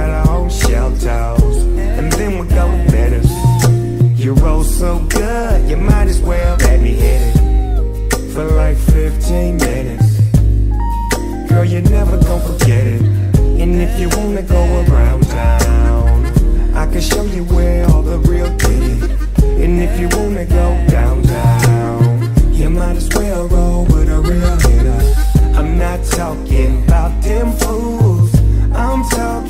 got our own toes, and then we go better. You roll so good, you might as well let me hit it for like 15 minutes. Girl, you're never gonna forget it, and if you wanna go around town, I can show you where all the real did it. And if you wanna go downtown, you might as well roll with a real hitter. I'm not talking about them fools. I'm talking.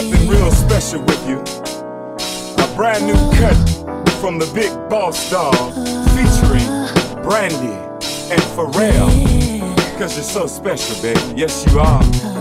Something real special with you. A brand new cut from the Big Boss Dog, featuring Brandy and Pharrell. Cause you're so special, baby. Yes, you are.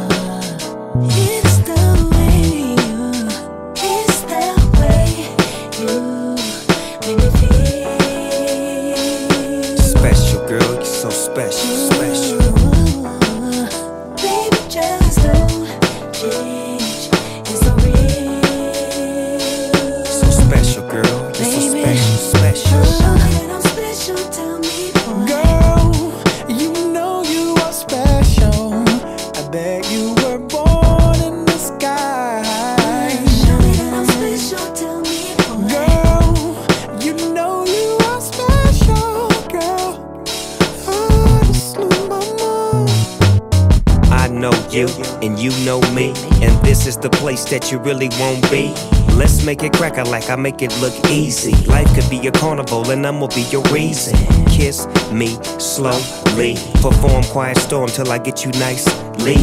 You know me, and this is the place that you really won't be. Let's make it cracker like I make it look easy. Life could be a carnival, and I'ma be your reason. Kiss me slowly, perform quiet storm till I get you nicely.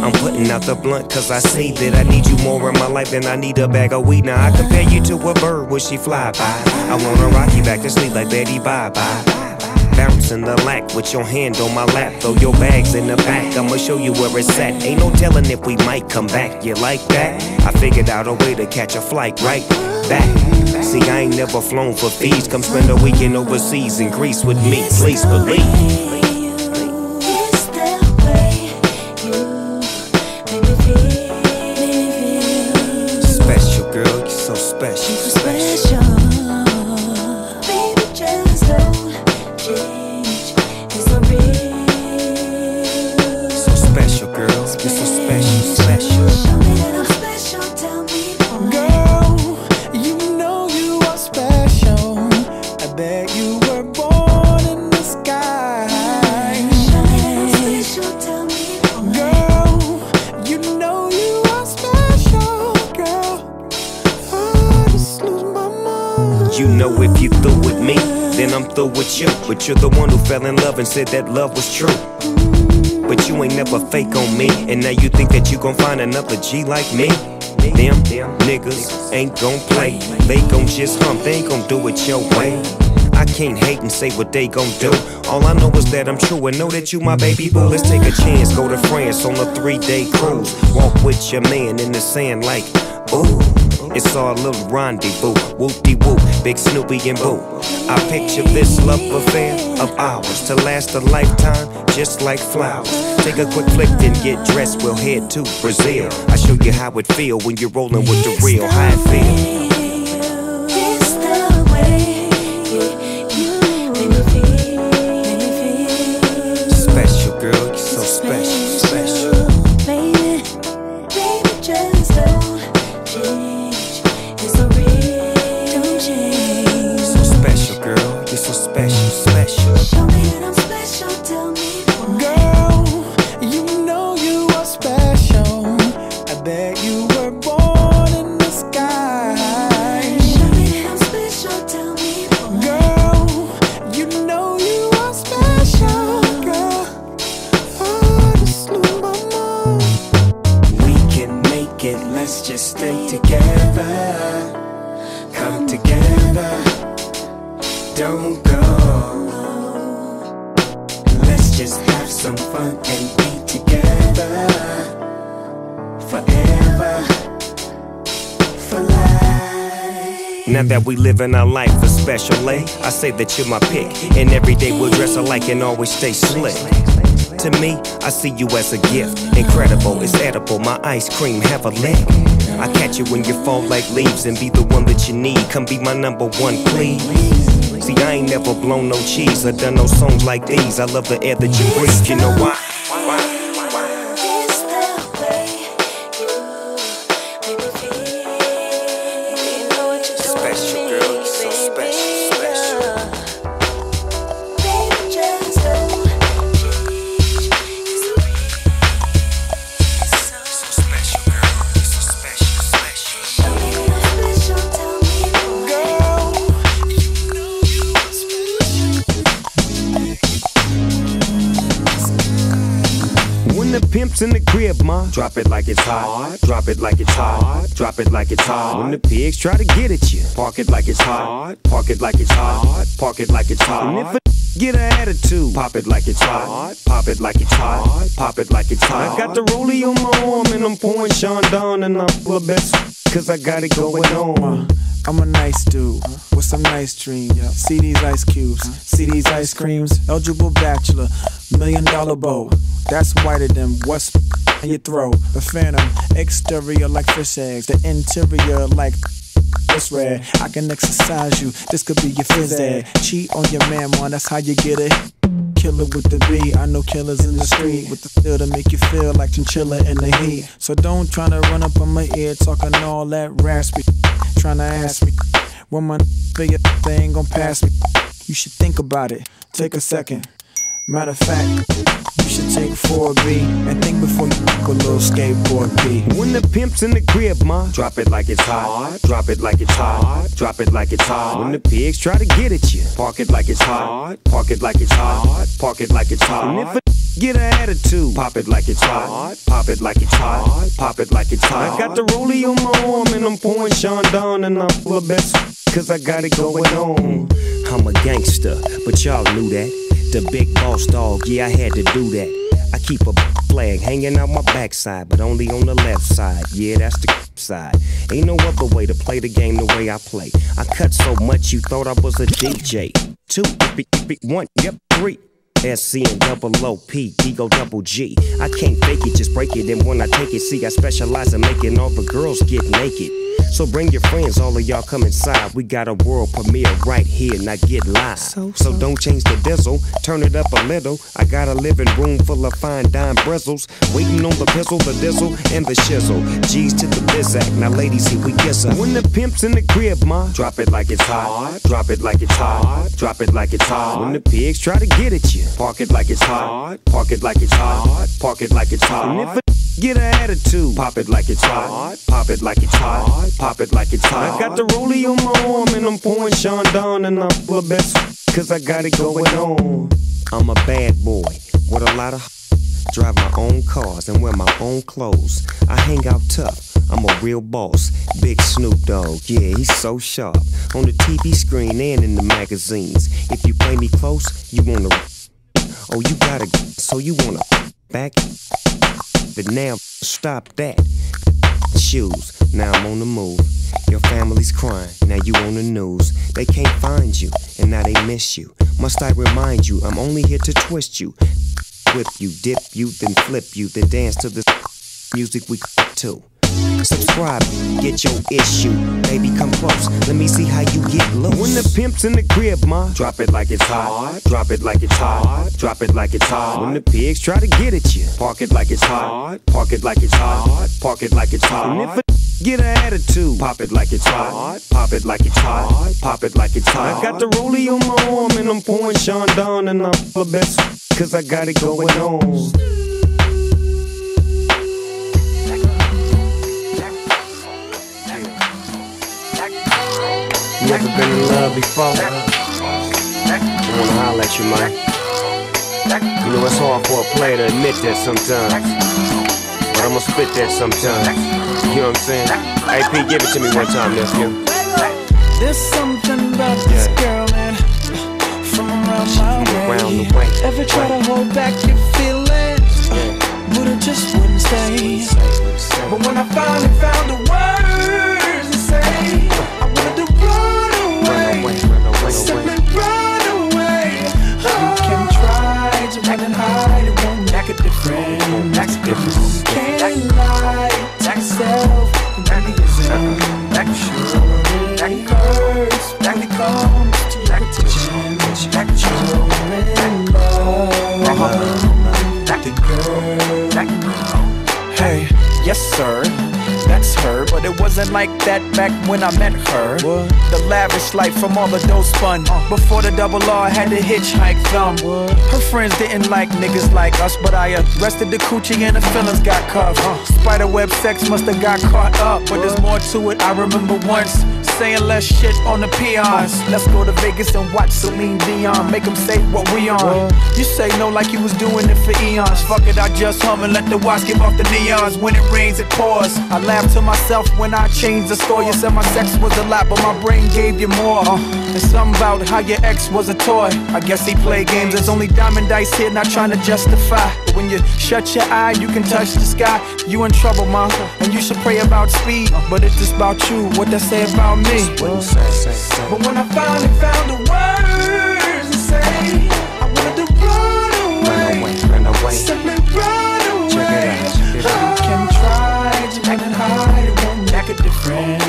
I'm putting out the blunt cause I see that I need you more in my life than I need a bag of weed. Now I compare you to a bird when she fly by. I wanna rock you back to sleep like Betty Bye Bye. Bouncing the lack with your hand on my lap. Throw your bags in the back. I'ma show you where it's at. Ain't no telling if we might come back. You like that? I figured out a way to catch a flight right back. See, I ain't never flown for fees. Come spend a weekend overseas in Greece with me. Please believe. You're the one who fell in love and said that love was true. But you ain't never fake on me, and now you think that you gon' find another G like me. Them, niggas ain't gon' play. They gon' just hump, they ain't gon' do it your way. I can't hate and say what they gon' do. All I know is that I'm true and know that you my baby boo. Let's take a chance, go to France on a three day cruise. Walk with your man in the sand like, ooh. It's our little rendezvous, whoop de whoop, big Snoopy and Boo. I picture this love affair of ours to last a lifetime, just like flowers. Take a quick flick, then get dressed, we'll head to Brazil. I show you how it feel when you're rolling with the real, how it feel. Forever, for. Now that we live in our life a special way, I say that you're my pick. And every day we'll dress alike and always stay slick. To me, I see you as a gift. Incredible, it's edible. My ice cream have a lick. I catch you when you fall like leaves and be the one that you need. Come be my number one, please. See, I ain't never blown no cheese or done no songs like these. I love the air that you breathe. You know why? In the crib, ma, drop it like it's hot. Drop it like it's hot. Drop it like it's hot. When the pigs try to get at you, park it like it's hot. Park it like it's hot. Park it like it's hot. And if a get an attitude, pop it like it's hot. Pop it like it's hot. Pop it like it's hot. I got the rollie on my arm and I'm pouring Chandon and I'm full of best cause I got it going on. I'm a nice dude with some nice dreams. See these ice cubes, see these ice creams. Eligible bachelor, million dollar bow. That's whiter than what's in your throat. The phantom, exterior like fish eggs, the interior like I can exercise you. This could be your phys ed. Cheat on your man, man. That's how you get it. Killer with the B. I know killers in the street with the feel to make you feel like chinchilla in the heat. So don't try to run up on my ear talking all that raspy. Trying to ask me when my figure they ain't pass me. You should think about it. Take a second. Matter of fact, you should take 4B and think before you book a little skateboard B. When the pimp's in the crib, ma, drop it like it's hot. Drop it like it's hot. Drop it like it's hot. When the pigs try to get at you, park it like it's hot. Park it like it's hot. Park it like it's hot. And if a get an attitude, pop it like it's hot. Pop it like it's hot. Pop it like it's hot. I got the rollie on my arm and I'm pouring Chandon and I'm full of best cause I got it going on. I'm a gangster, but y'all knew that. The big boss dog, yeah, I had to do that. I keep a flag hanging out my backside, but only on the left side. Yeah, that's the side. Ain't no other way to play the game the way I play. I cut so much you thought I was a DJ. Two, one, yep, three. SC and double OP, Ego double G. I can't fake it, just break it. And when I take it, see, I specialize in making all the girls get naked. So bring your friends, all of y'all come inside. We got a world premiere right here, now get live. So, don't change the diesel, turn it up a little. I got a living room full of fine dime bristles. Waiting on the pistol, the diesel, and the shizzle. G's to the bizac, now ladies, here we kiss her. When the pimp's in the crib, ma, drop it like it's hot. Drop it like it's hot. Drop it like it's hot. When the pigs try to get at you, park it like it's hot. Park it like it's hot. Park it like it's hot. And if a Get an attitude. Pop it like it's hot. Pop it like it's hot. Pop it like it's hot. I got the rollie on my arm and I'm pouring Chandon and I'm of best cause I got it going on. I'm a bad boy with a lot of drive my own cars, and wear my own clothes. I hang out tough. I'm a real boss. Big Snoop Dogg, yeah, he's so sharp. On the TV screen and in the magazines. If you play me close, you wanna. Oh, you gotta. So you wanna back? But now, stop that. Shoes, now I'm on the move. Your family's crying, now you on the news. They can't find you, and now they miss you. Must I remind you, I'm only here to twist you. Whip you, dip you, then flip you, then dance to this music we to. Subscribe, get your issue. Baby, come close. Let me see how you get loose. When the pimp's in the crib, ma, drop it like it's hot. Drop it like it's hot. Drop it like it's hot. When the pigs try to get at you, park it like it's hot. Park it like it's hot. Park it like it's hot. And if a get an attitude, pop it like it's hot. Pop it like it's hot. Pop it like it's hot. I got the rollie on my arm and I'm pouring Chandon and I'm the best cause I got it going on. You ever been in love before? I wanna holler at you, man. You know it's hard for a player to admit that sometimes. But I'ma spit that sometimes. You know what I'm saying? Hey, P, give it to me one time, nephew. There's something about this girl and from around my way. the way. Ever try to hold back your feelings, but it just wouldn't stay. But when I finally found the words sir, that's her. But it wasn't like that back when I met her. The lavish life from all the dough spun. Uh. Before the double R had to hitchhike thumb. Her friends didn't like niggas like us, but I arrested the coochie and the feelings got cuffed. Uh. Spiderweb sex must have got caught up, but there's more to it. I remember once saying less shit on the peons. Let's go to Vegas and watch Celine Dion. Make them say what we on. You say no like you was doing it for eons. Fuck it, I just hum and let the watch give off the neons. When it rains, it pours. I laugh to myself when I change the story. You said my sex was a lot, but my brain gave you more. And something about how your ex was a toy. I guess he played games. There's only diamond dice here, not trying to justify. When you shut your eye, you can touch the sky. You in trouble, mom. And you should pray about speed. But it's just about you. What they say about me. But when I finally found the words to say, I wanted to run away. Run away. Simply run Check away. it out, check it out. Can try to run and hide, it won't make a difference.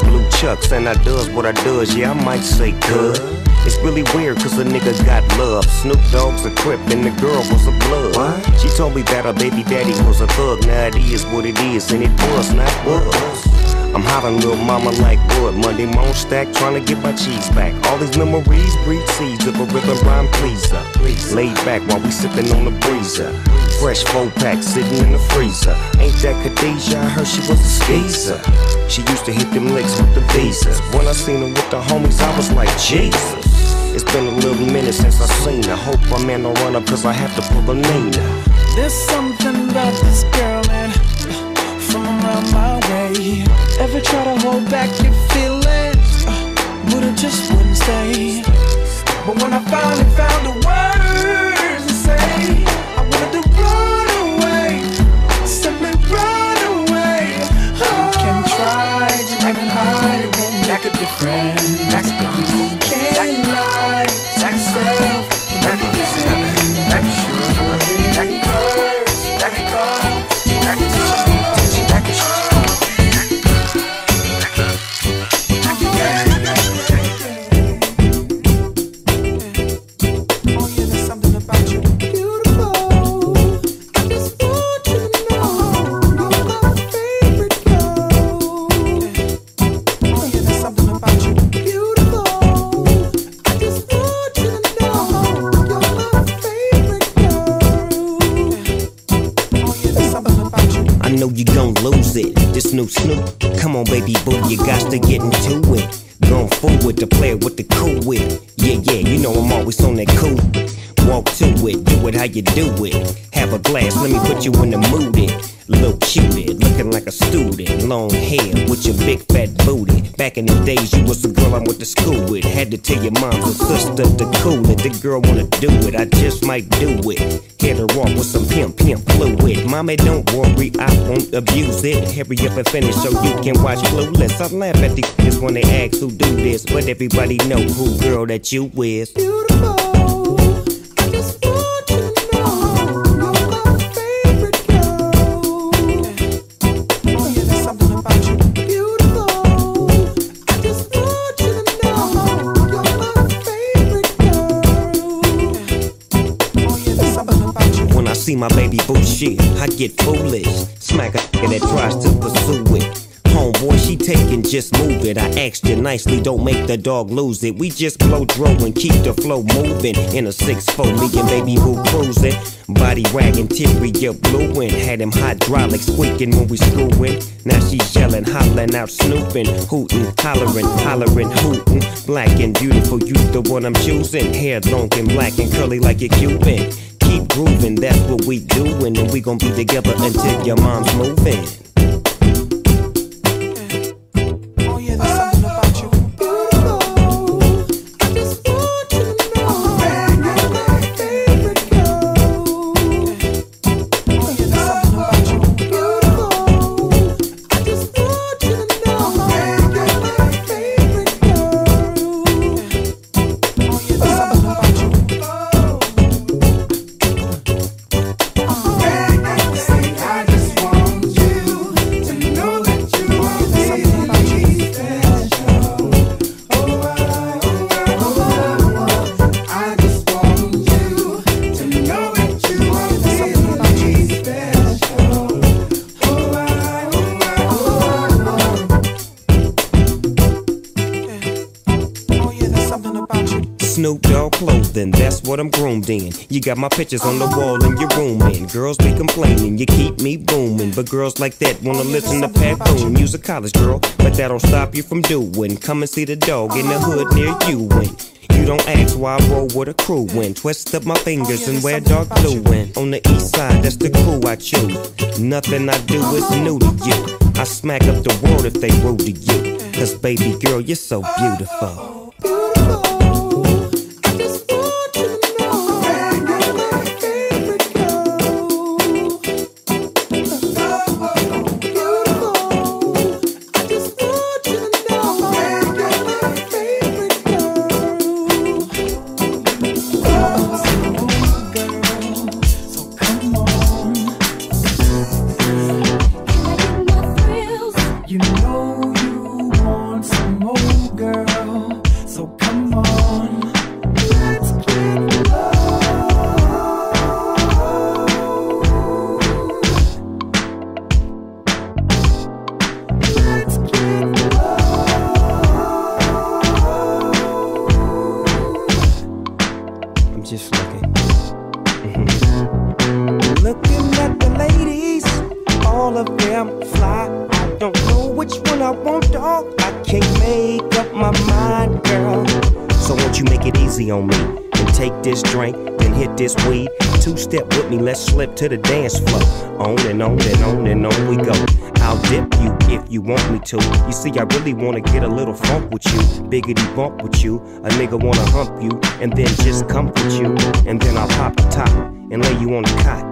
Blue chucks, and I does what I does, yeah, I might say good. It's really weird, cause a nigga got love. Snoop Dogg's a crip, and the girl was a blood. She told me that her baby daddy was a thug. Now it is what it is, and it was not was. I'm hollering little mama like wood. Monday moan stack, trying to get my cheese back. All these memories breed seeds of a rhythm rhyme pleaser. Laid back while we sipping on the breezer. Fresh four pack sitting in the freezer. Ain't that Khadijah? I heard she was a skeezer. She used to hit them licks with the visas. When I seen her with the homies, I was like, Jesus. It's been a little minute since I seen her. Hope I'm in run up cause I have to pull a Nina. There's something about this girl from around my way. Ever try to hold back your feelings, uh, it just wouldn't stay. But when I finally found the words to say, I wanted to run away, simply run away. You can try to hide, it make a difference. Yeah, you know I'm always on that cool. Walk to it, do it how you do it. Have a glass, let me put you in the mood. It. Little cutie, looking like a student. Long hair with your big fat booty. Back in the days, you was the girl I went to school with. Had to tell your mom or sister to cool it. The girl wanna do it, I just might do it. Hit her off with some pimp, pimp fluid. Mommy, don't worry, I won't abuse it. Hurry up and finish so you can watch Clueless. I laugh at these kids when they ask who do this, but everybody know who girl that you is. Beautiful. See my baby boo shit, I get foolish. Smack a nigga that tries to pursue it. Homeboy, she taking, just move it. I asked you nicely, don't make the dog lose it. We just blow throw and keep the flow moving. In a 6-4, me and baby boo cruising. Body wagging, interior blueing. Had him hydraulics squeaking when we screwing. Now she's yelling, hollering out, snooping, hooting, hollering, hollering, hooting. Black and beautiful, you the one I'm choosing. Hair long and black and curly like a Cuban. Keep grooving, that's what we doing, and we gon' be together until your mom's moving. Snoop Dogg clothing, that's what I'm groomed in. You got my pictures on the wall in your room, and girls be complaining, you keep me booming. But girls like that wanna listen to Pat Boone, use a college girl, but that don't stop you from doing. Come and see the dog in the hood near you, and you don't ask why I roll with a crew when twist up my fingers and wear dark blue. And on the east side, that's the crew I choose. Nothing I do is new to you. I smack up the world if they rude to you. Cause baby girl, you're so beautiful. To the dance floor. On and on and on and on we go. I'll dip you if you want me to. You see, I really wanna get a little funk with you, biggity bump with you. A nigga wanna hump you and then just comfort you, and then I'll pop the top and lay you on the cot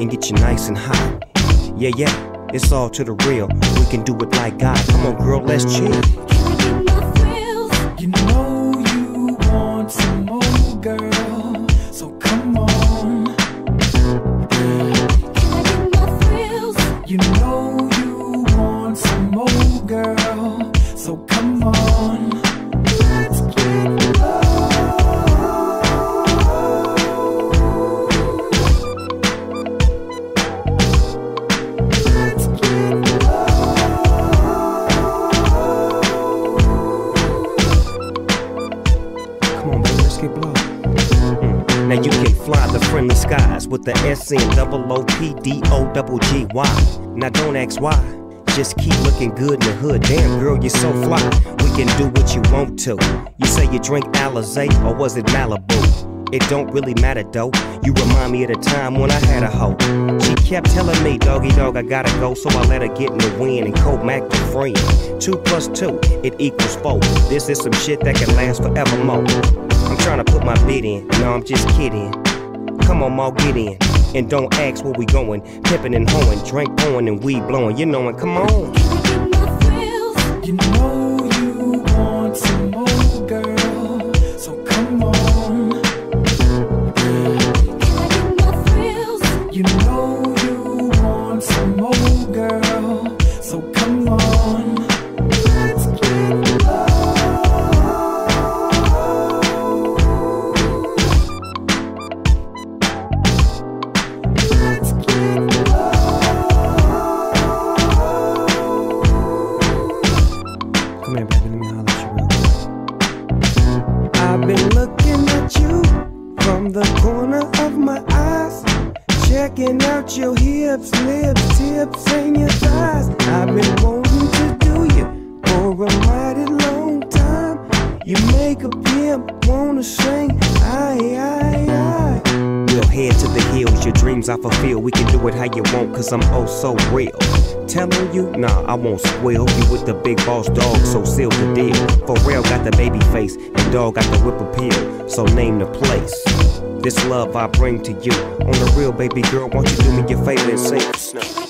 and get you nice and hot. Yeah, yeah, it's all to the real. We can do it like God. Come on, girl, let's chill. Double O P D O double G Y. Now don't ask why. Just keep looking good in the hood. Damn, girl, you're so fly. We can do what you want to. You say you drink Alizé or was it Malibu? It don't really matter though. You remind me of the time when I had a hoe. She kept telling me, doggy dog, I gotta go, so I let her get in the wind and co Mac the friend. Two plus two, it equals four. This is some shit that can last forevermore. I'm trying to put my bid in, no, I'm just kidding. Come on, Maul, get in. And don't ask where we going. Pippin' and hoeing, drink pouring and weed blowing. You knowin', come on. Got the whip appeal, so name the place. This love I bring to you. On the real, baby girl, won't you do me your favor and sing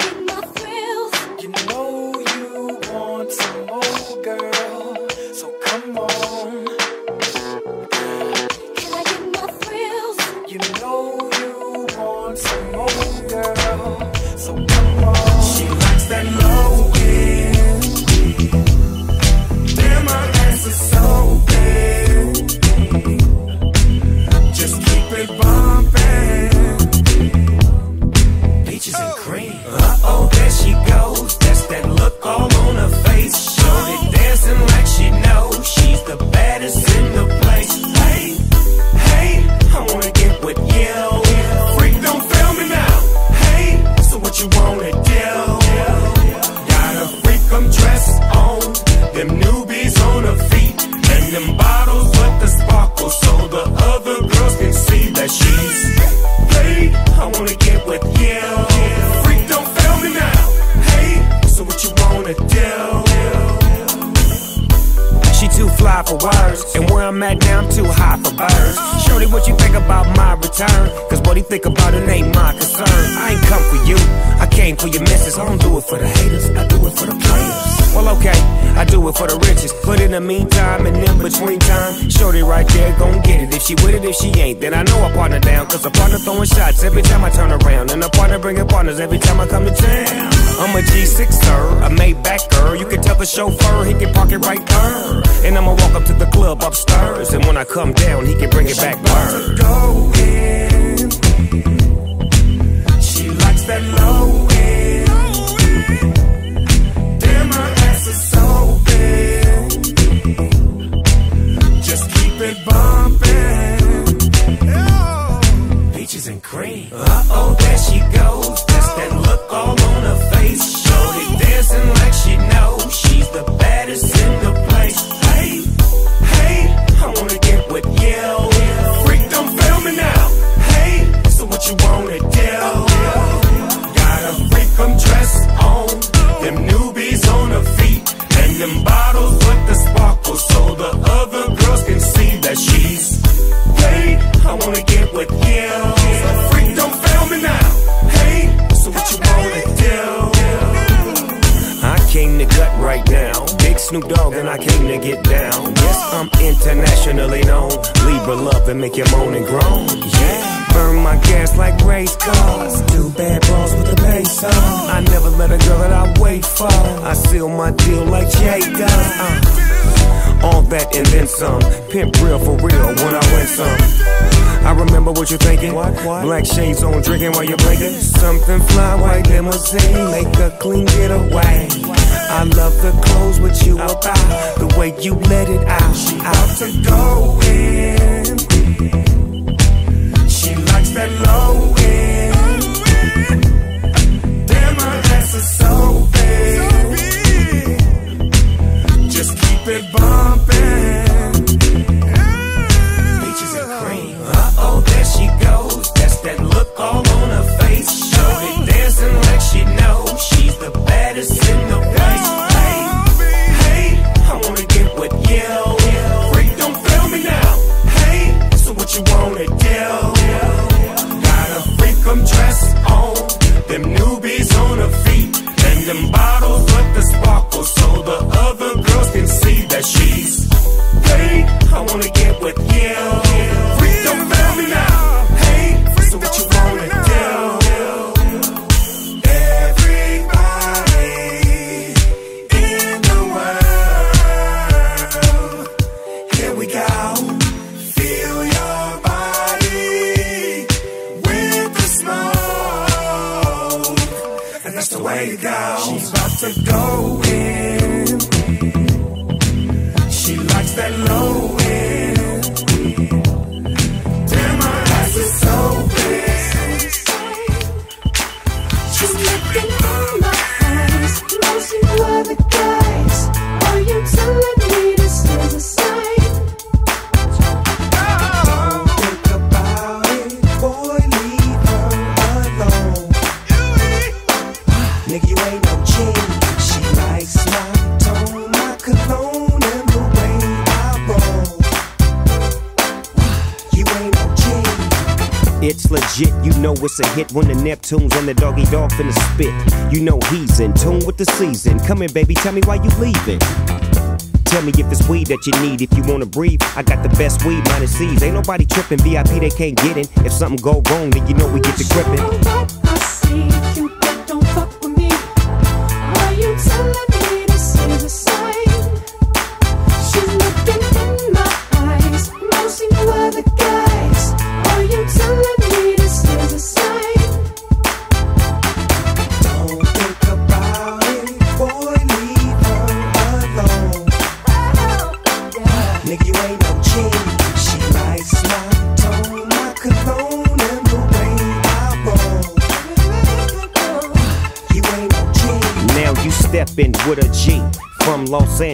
I'm at now, I'm too high for birds. Shorty, what you think about my return? Cause what he think about it ain't my concern. I ain't come for you, I came for your missus. I don't do it for the haters, I do it for the players. Well, okay, I do it for the riches. But in the meantime, and in between time, Shorty right there gon' get it. If she with it, if she ain't, then I know I partner down. Cause a partner throwing shots every time I turn around. And a partner bringing partners every time I come to town. I'm a G6er, a Maybach girl. You can tell the chauffeur he can park it right there. And I'ma walk up to the club upstairs. And when I come down, he can bring it back word. Go in. What. Black shades on, drinking while you're blinking. Something fly, white limousine, make a clean getaway. I love the clothes with you about, the way you let it out. Out to go in. She way. She's about to go in. She likes that low. it's a hit when the Neptunes and the doggy dog finna spit. You know he's in tune with the season. Come in, baby, tell me why you leaving. Tell me if it's weed that you need, if you wanna breathe. I got the best weed, minus seeds. Ain't nobody tripping, VIP they can't get in. If something go wrong, then you know we get to gripping.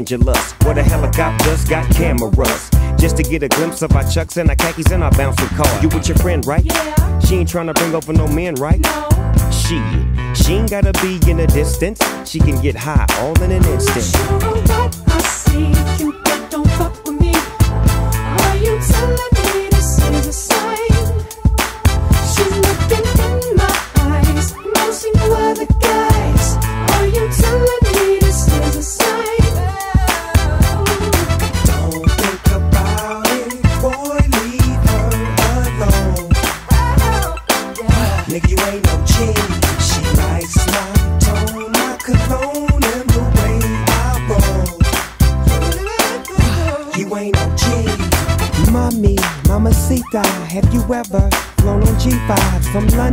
Angeles, where the helicopters got cameras. Just to get a glimpse of our chucks and our khakis and our bouncing car. You with your friend, right? Yeah. She ain't trying to bring over no men, right? No. She, she ain't gotta be in the distance. She can get high all in an instant. Sure what I see, you don't fuck with me. Are you telling me this is a sign? She's looking.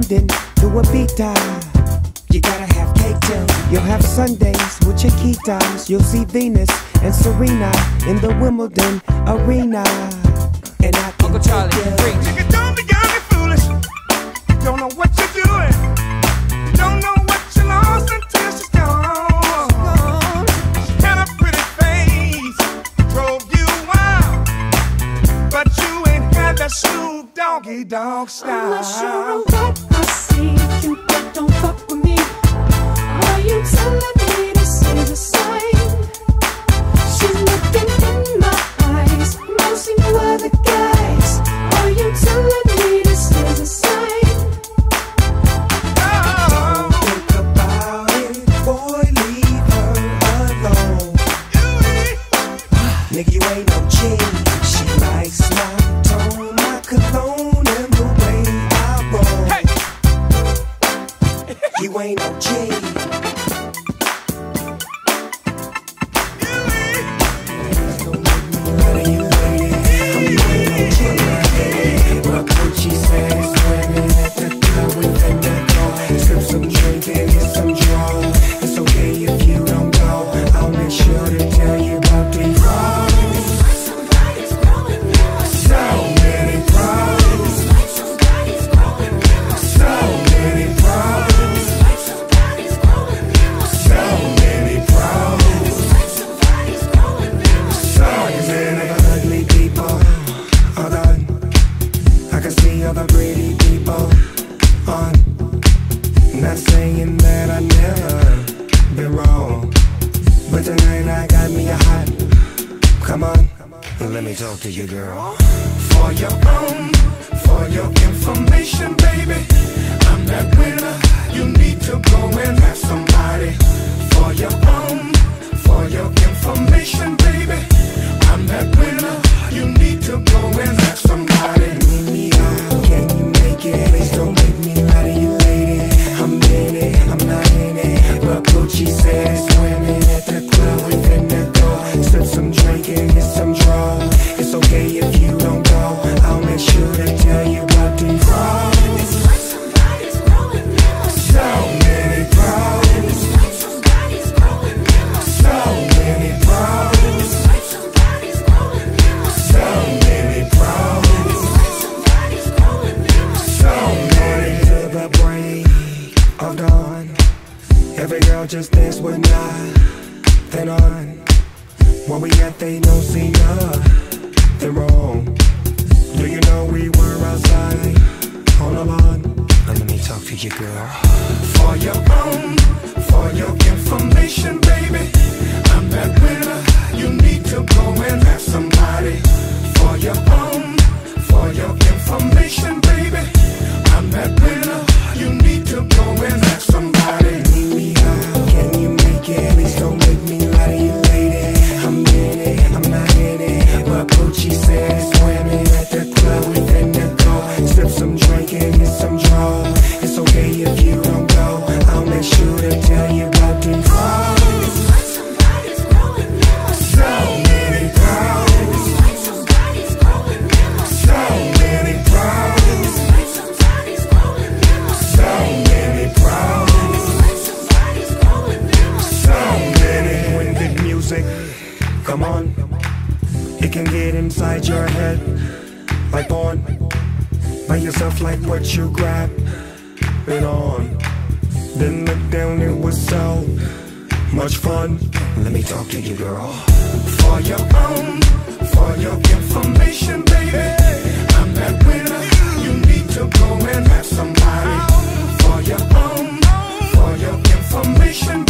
London, do a beat dive. You gotta have cake too. You'll have Sundays with your key times. You'll see Venus and Serena in the Wimbledon arena. And I Uncle Charlie, and I got me a hot. Come on, let me talk to you, girl. For your own, for your information, baby. I'm that winner, you need to go and have somebody. For your own, for your information, baby. I'm that winner, you need to go and have somebody. Meet me out, can you make it? Please don't make me lie to you, lady. I'm in it, I'm not in it, but Gucci says women on. Then look down, it was so much fun. Let me talk to you, girl. For your own, for your information, baby. I'm that winner. You need to go and have somebody. For your own, for your information,